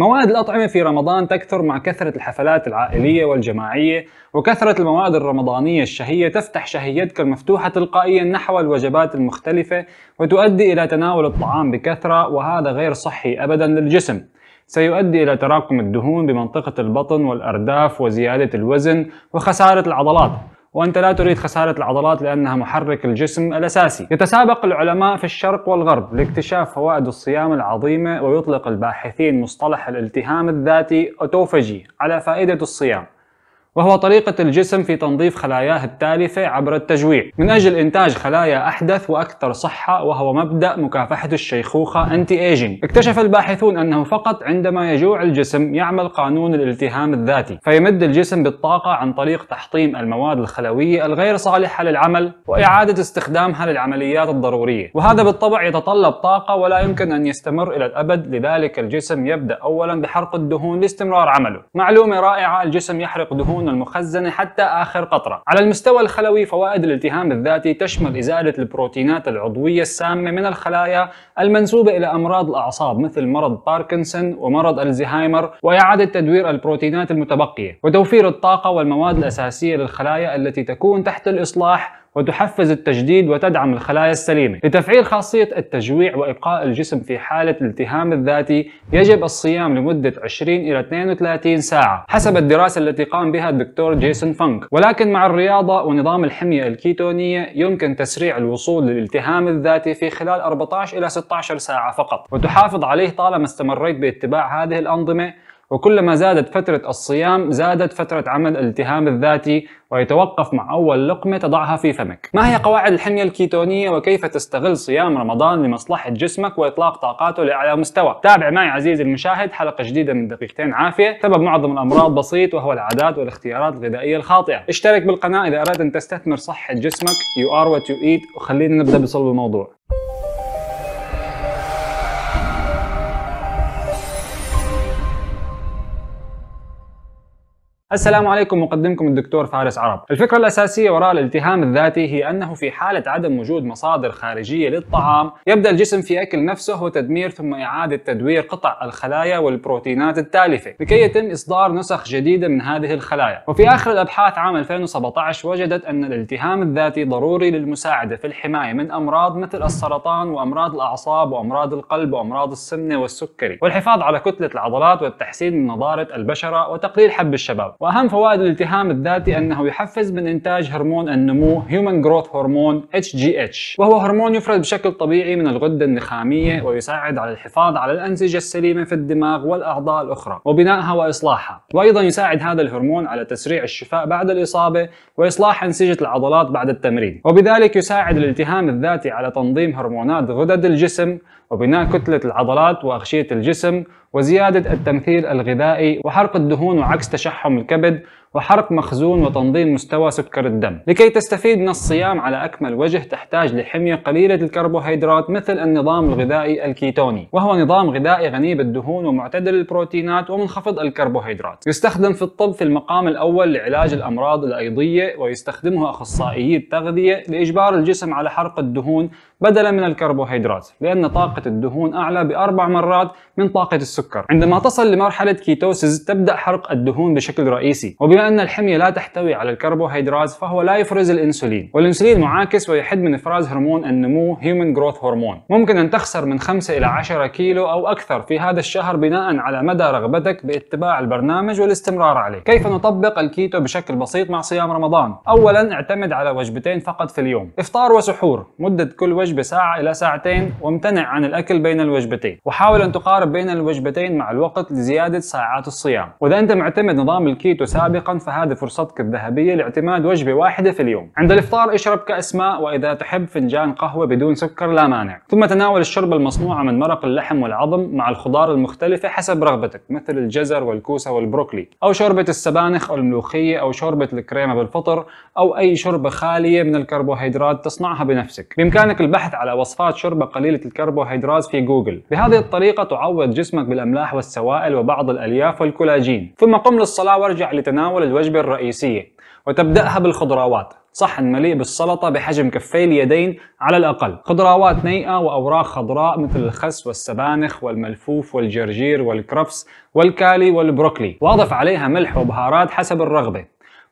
مواد الأطعمة في رمضان تكثر مع كثرة الحفلات العائلية والجماعية وكثرة المواد الرمضانية الشهية تفتح شهيتك المفتوحة تلقائيا نحو الوجبات المختلفة وتؤدي إلى تناول الطعام بكثرة وهذا غير صحي أبدا للجسم. سيؤدي إلى تراكم الدهون بمنطقة البطن والأرداف وزيادة الوزن وخسارة العضلات. وأنت لا تريد خسارة العضلات لأنها محرك الجسم الأساسي. يتسابق العلماء في الشرق والغرب لاكتشاف فوائد الصيام العظيمة ويطلق الباحثين مصطلح الالتهام الذاتي أوتوفاجي على فائدة الصيام. وهو طريقة الجسم في تنظيف خلاياه التالفة عبر التجويع. من أجل إنتاج خلايا أحدث وأكثر صحة وهو مبدأ مكافحة الشيخوخة أنتي ايجينج اكتشف الباحثون أنه فقط عندما يجوع الجسم يعمل قانون الالتهام الذاتي فيمد الجسم بالطاقة عن طريق تحطيم المواد الخلوية الغير صالحة للعمل وإعادة استخدامها للعمليات الضرورية. وهذا بالطبع يتطلب طاقة ولا يمكن أن يستمر إلى الأبد لذلك الجسم يبدأ أولا بحرق الدهون لاستمرار عمله. معلومة رائعة الجسم يحرق دهون الدهون المخزنة حتى آخر قطرة. على المستوى الخلوي فوائد الالتهام الذاتي تشمل إزالة البروتينات العضوية السامة من الخلايا المنسوبة إلى أمراض الأعصاب مثل مرض باركنسون ومرض الزهايمر وإعادة تدوير البروتينات المتبقية. وتوفير الطاقة والمواد الأساسية للخلايا التي تكون تحت الإصلاح وتحفز التجديد وتدعم الخلايا السليمة. لتفعيل خاصية التجويع وإبقاء الجسم في حالة الالتهام الذاتي يجب الصيام لمدة 20 إلى 32 ساعة حسب الدراسة التي قام بها الدكتور جيسون فانك. ولكن مع الرياضة ونظام الحمية الكيتونية يمكن تسريع الوصول للالتهام الذاتي في خلال 14 إلى 16 ساعة فقط. وتحافظ عليه طالما استمريت باتباع هذه الأنظمة وكلما زادت فترة الصيام زادت فترة عمل الالتهام الذاتي ويتوقف مع أول لقمة تضعها في فمك. ما هي قواعد الحمية الكيتونية وكيف تستغل صيام رمضان لمصلحة جسمك وإطلاق طاقاته لأعلى مستوى؟ تابع معي عزيزي المشاهد حلقة جديدة من دقيقتين عافية. سبب معظم الأمراض بسيط وهو العادات والاختيارات الغذائية الخاطئة. اشترك بالقناة إذا أردت أن تستثمر صحة جسمك. You are what you eat. وخلينا نبدأ بصلب الموضوع. السلام عليكم مقدمكم الدكتور فارس عرب. الفكرة الأساسية وراء الالتهام الذاتي هي أنه في حالة عدم وجود مصادر خارجية للطعام يبدأ الجسم في أكل نفسه وتدمير ثم إعادة تدوير قطع الخلايا والبروتينات التالفة لكي يتم إصدار نسخ جديدة من هذه الخلايا. وفي آخر الأبحاث عام 2017 وجدت أن الالتهام الذاتي ضروري للمساعدة في الحماية من أمراض مثل السرطان وأمراض الأعصاب وأمراض القلب وأمراض السمنة والسكري والحفاظ على كتلة العضلات والتحسين من نضارة البشرة وتقليل حب الشباب. وأهم فوائد الالتهام الذاتي أنه يحفز من إنتاج هرمون النمو Human Growth Hormone HGH وهو هرمون يفرز بشكل طبيعي من الغدة النخامية ويساعد على الحفاظ على الأنسجة السليمة في الدماغ والأعضاء الأخرى وبنائها وإصلاحها. وأيضا يساعد هذا الهرمون على تسريع الشفاء بعد الإصابة وإصلاح أنسجة العضلات بعد التمرين. وبذلك يساعد الالتهام الذاتي على تنظيم هرمونات غدد الجسم وبناء كتلة العضلات وأغشية الجسم وزيادة التمثيل الغذائي وحرق الدهون وعكس تشحم الكبد وحرق مخزون وتنظيم مستوى سكر الدم لكي تستفيد من الصيام على أكمل وجه تحتاج لحمية قليلة الكربوهيدرات مثل النظام الغذائي الكيتوني وهو نظام غذائي غني بالدهون ومعتدل البروتينات ومنخفض الكربوهيدرات. يستخدم في الطب في المقام الأول لعلاج الأمراض الأيضية ويستخدمه أخصائيي التغذية لإجبار الجسم على حرق الدهون بدلا من الكربوهيدرات لأن طاقة الدهون أعلى بأربع مرات من طاقة السكر. عندما تصل لمرحلة ketosis تبدأ حرق الدهون بشكل رئيسي وبما أن الحمية لا تحتوي على الكربوهيدرات فهو لا يفرز الأنسولين. والأنسولين معاكس ويحد من إفراز هرمون النمو Human Growth Hormone. ممكن أن تخسر من 5 إلى 10 كيلو أو أكثر في هذا الشهر بناء على مدى رغبتك باتباع البرنامج والاستمرار عليه. كيف نطبق الكيتو بشكل بسيط مع صيام رمضان؟ أولا اعتمد على وجبتين فقط في اليوم. إفطار وسحور. مدة كل وجبة ساعة إلى ساعتين وامتنع عن الأكل بين الوجبتين. وحاول أن تقارب بين الوجبتين مع الوقت لزيادة ساعات الصيام. وإذا أنت معتمد نظام الكيتو سابقا فهذه فرصتك الذهبية لاعتماد وجبة واحدة في اليوم. عند الإفطار اشرب كأس ماء وإذا تحب فنجان قهوة بدون سكر لا مانع. ثم تناول الشوربة المصنوعة من مرق اللحم والعظم مع الخضار المختلفة حسب رغبتك مثل الجزر والكوسة والبروكلي أو شوربة السبانخ أو الملوخية أو شوربة الكريمة بالفطر أو أي شوربة خالية من الكربوهيدرات تصنعها بنفسك. بإمكانك البحث على وصفات شوربة قليلة الكربوهيدرات في جوجل. بهذه الطريقة تعوض جسمك بالأملاح والسوائل وبعض الألياف والكولاجين. ثم قم للصلاة وارجع لتناول الوجبة الرئيسية وتبدأها بالخضروات. صحن مليء بالسلطة بحجم كفي اليدين على الأقل. خضروات نيئة وأوراق خضراء مثل الخس والسبانخ والملفوف والجرجير والكرفس والكالي والبروكلي. وأضف عليها ملح وبهارات حسب الرغبة.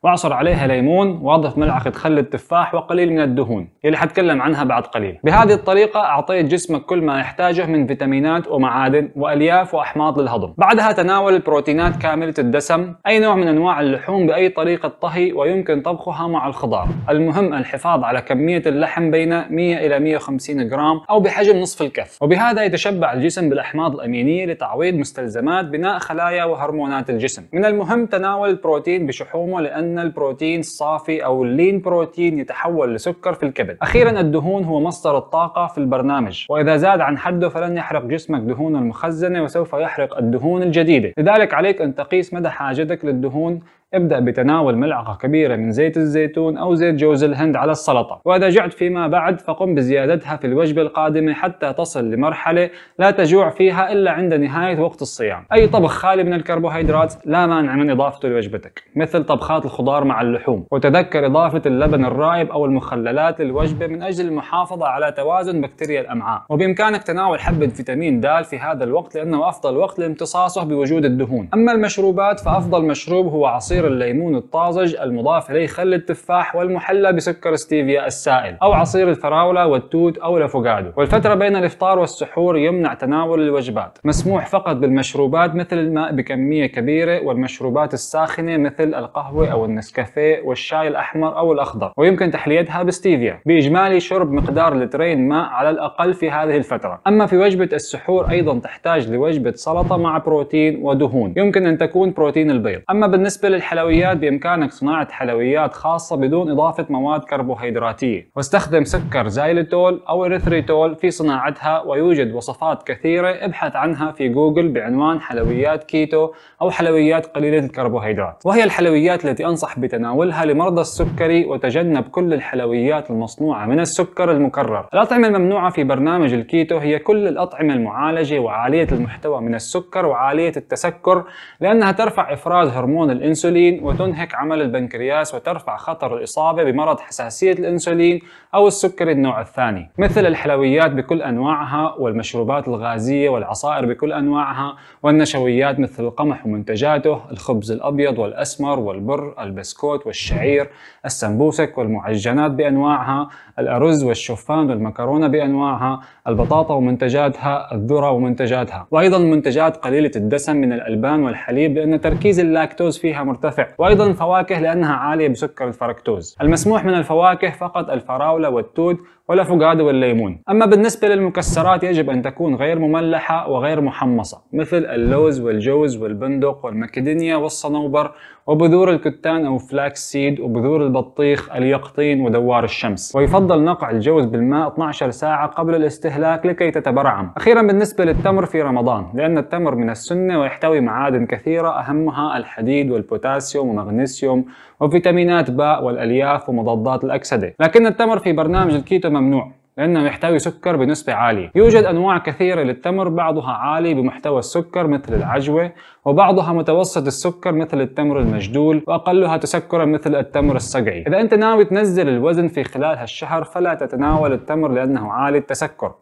واعصر عليها ليمون واضف ملعقة خل التفاح وقليل من الدهون اللي حتكلم عنها بعد قليل. بهذه الطريقة أعطيت جسمك كل ما يحتاجه من فيتامينات ومعادن وألياف وأحماض للهضم. بعدها تناول البروتينات كاملة الدسم أي نوع من أنواع اللحوم بأي طريقة طهي ويمكن طبخها مع الخضار. المهم الحفاظ على كمية اللحم بين 100 إلى 150 جرام أو بحجم نصف الكف. وبهذا يتشبع الجسم بالأحماض الأمينية لتعويض مستلزمات بناء خلايا وهرمونات الجسم. من المهم تناول البروتين بشحومه لأن أن البروتين الصافي أو اللين بروتين يتحول لسكر في الكبد. أخيرا الدهون هو مصدر الطاقة في البرنامج وإذا زاد عن حده فلن يحرق جسمك دهون المخزنة وسوف يحرق الدهون الجديدة. لذلك عليك أن تقيس مدى حاجتك للدهون ابدأ بتناول ملعقة كبيرة من زيت الزيتون أو زيت جوز الهند على السلطة. وإذا جعت فيما بعد فقم بزيادتها في الوجبة القادمة حتى تصل لمرحلة لا تجوع فيها إلا عند نهاية وقت الصيام. أي طبخ خالي من الكربوهيدرات لا مانع من إضافته لوجبتك مثل طبخات الخضار مع اللحوم. وتذكر إضافة اللبن الرايب أو المخللات للوجبة من أجل المحافظة على توازن بكتيريا الأمعاء. وبإمكانك تناول حبة فيتامين د في هذا الوقت لأنه أفضل وقت لامتصاصه بوجود الدهون. أما المشروبات فأفضل مشروب هو عصير عصير الليمون الطازج المضاف إليه خل التفاح والمحلى بسكر ستيفيا السائل أو عصير الفراولة والتوت أو الأفوكادو. والفترة بين الإفطار والسحور يمنع تناول الوجبات مسموح فقط بالمشروبات مثل الماء بكمية كبيرة والمشروبات الساخنة مثل القهوة أو النسكافيه والشاي الأحمر أو الأخضر. ويمكن تحليتها بستيفيا بإجمالي شرب مقدار لترين ماء على الأقل في هذه الفترة. أما في وجبة السحور أيضا تحتاج لوجبة سلطة مع بروتين ودهون يمكن أن تكون بروتين البيض. أما بالنسبة الحلويات بإمكانك صناعة حلويات خاصة بدون إضافة مواد كربوهيدراتية. واستخدم سكر زايلتول أو إريثريتول في صناعتها ويوجد وصفات كثيرة ابحث عنها في جوجل بعنوان حلويات كيتو أو حلويات قليلة الكربوهيدرات. وهي الحلويات التي أنصح بتناولها لمرضى السكري وتجنب كل الحلويات المصنوعة من السكر المكرر. الأطعمة الممنوعة في برنامج الكيتو هي كل الأطعمة المعالجة وعالية المحتوى من السكر وعالية التسكر لأنها ترفع إفراز هرمون الإنسولين الانسولين وتنهك عمل البنكرياس وترفع خطر الإصابة بمرض حساسية الأنسولين أو السكري النوع الثاني. مثل الحلويات بكل أنواعها والمشروبات الغازية والعصائر بكل أنواعها والنشويات مثل القمح ومنتجاته الخبز الأبيض والأسمر والبر البسكوت والشعير السمبوسك والمعجنات بأنواعها الأرز والشوفان والمكرونة بأنواعها البطاطا ومنتجاتها الذرة ومنتجاتها. وأيضا منتجات قليلة الدسم من الألبان والحليب لأن تركيز اللاكتوز فيها مرتفع وأيضا الفواكه لأنها عالية بسكر الفركتوز المسموح من الفواكه فقط الفراولة والتوت والأفوكادو والليمون. أما بالنسبة للمكسرات يجب أن تكون غير مملحة وغير محمصة مثل اللوز والجوز والبندق والمكاديميا والصنوبر وبذور الكتان أو flax seed وبذور البطيخ اليقطين ودوار الشمس. ويفضل نقع الجوز بالماء 12 ساعة قبل الاستهلاك لكي تتبرعم. أخيرا بالنسبة للتمر في رمضان لأن التمر من السنة ويحتوي معادن كثيرة أهمها الحديد والبوتاسيوم ومغنيسيوم وفيتامينات باء والألياف ومضادات الأكسدة. لكن التمر في برنامج الكيتو ممنوع لأنه يحتوي سكر بنسبة عالية. يوجد أنواع كثيرة للتمر بعضها عالي بمحتوى السكر مثل العجوة وبعضها متوسط السكر مثل التمر المجدول وأقلها تسكرا مثل التمر الصقعي. إذا أنت ناوي تنزل الوزن في خلال هالشهر فلا تتناول التمر لأنه عالي التسكر.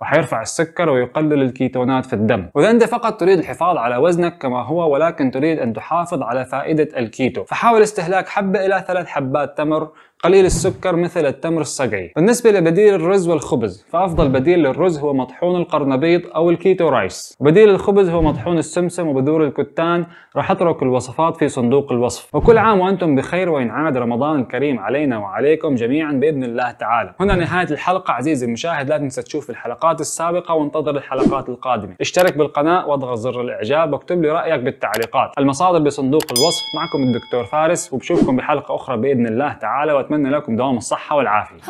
وحيرفع السكر ويقلل الكيتونات في الدم. وإذا أنت فقط تريد الحفاظ على وزنك كما هو ولكن تريد أن تحافظ على فائدة الكيتو. فحاول استهلاك حبة إلى ثلاث حبات تمر قليل السكر مثل التمر الصقعي. بالنسبة لبديل الرز والخبز فأفضل بديل للرز هو مطحون القرنبيط أو ال keto rice. بديل الخبز هو مطحون السمسم وبذور الكتان. راح أترك الوصفات في صندوق الوصف. وكل عام وأنتم بخير وينعاد رمضان الكريم علينا وعليكم جميعا بإذن الله تعالى. هنا نهاية الحلقة. عزيزي المشاهد لا تنسى تشوف الحلقات السابقة وانتظر الحلقات القادمة. اشترك بالقناة واضغط زر الإعجاب واكتب لي رأيك بالتعليقات. المصادر بصندوق الوصف. معكم الدكتور فارس وبشوفكم بحلقة أخرى بإذن الله تعالى. وأتمنى لكم دوام الصحة والعافية.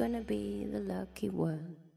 Gonna be the lucky one.